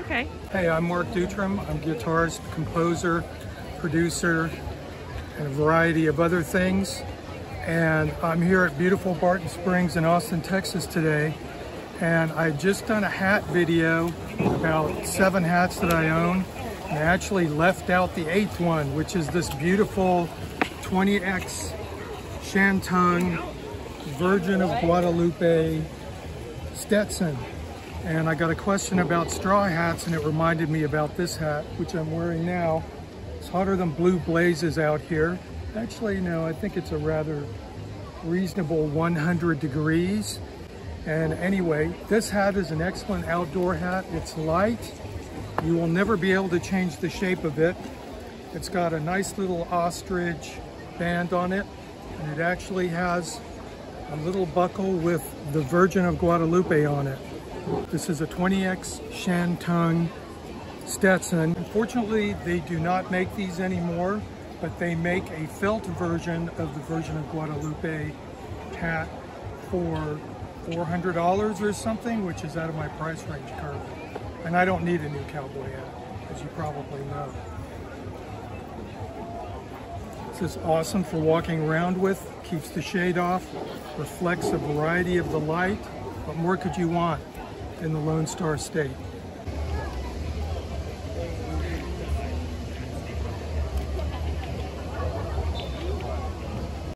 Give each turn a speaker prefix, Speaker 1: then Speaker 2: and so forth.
Speaker 1: Okay.
Speaker 2: Hey, I'm Mark Deutrom. I'm guitarist, composer, producer, and a variety of other things. And I'm here at beautiful Barton Springs in Austin, Texas today. And I just done a hat video about seven hats that I own. And I actually left out the eighth one, which is this beautiful 20X Shantung Virgin of Guadalupe Stetson. And I got a question about straw hats and it reminded me about this hat, which I'm wearing now. It's hotter than blue blazes out here. Actually, no, I think it's a rather reasonable 100 degrees. And anyway, this hat is an excellent outdoor hat. It's light. You will never be able to change the shape of it. It's got a nice little ostrich band on it. And it actually has a little buckle with the Virgin of Guadalupe on it. This is a 20X Shantung Stetson. Unfortunately, they do not make these anymore, but they make a felt version of the Virgin of Guadalupe hat for $400 or something, which is out of my price range currently. And I don't need a new cowboy hat, as you probably know. This is awesome for walking around with, keeps the shade off, reflects a variety of the light. What more could you want? In the Lone Star State.